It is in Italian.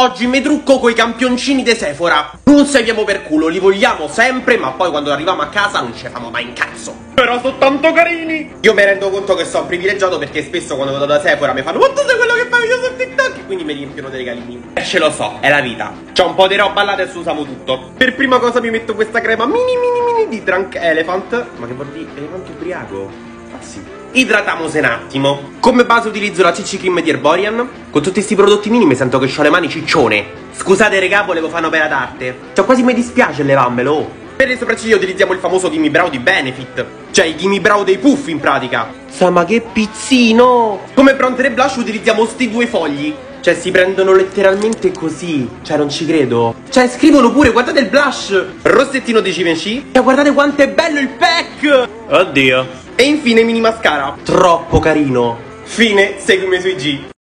Oggi mi trucco coi campioncini di Sephora. Non serviamo per culo, li vogliamo sempre, ma poi quando arriviamo a casa non ci famo mai in cazzo. Però sono tanto carini! Io mi rendo conto che sono privilegiato perché spesso quando vado da Sephora mi fanno Ma tu sei quello che fa video su TikTok? E quindi mi riempiono dei regalini. E ce lo so, è la vita. C'ho un po' di roba là adesso usiamo tutto. Per prima cosa mi metto questa crema mini mini mini di Drunk Elephant. Ma che vuol dire? Elefante ubriaco? Sì. Idratiamoci un attimo. Come base utilizzo la CC Cream di Herborian. Con tutti questi prodotti mini mi sento che ho le mani ciccione. Scusate regà, volevo fare un'opera d'arte. Cioè quasi mi dispiace levarmelo. Per le sopracciglia utilizziamo il famoso Gimme Brow di Benefit. Cioè il Gimme Brow dei puff in pratica. Sa ma che pizzino! Come pronter e blush utilizziamo sti due fogli. Cioè si prendono letteralmente così. Cioè non ci credo. Cioè scrivono pure, guardate il blush. Rossettino di Givenchy. E guardate quanto è bello il pack. Oddio. E infine mini mascara. Troppo carino. Fine, seguimi sui G.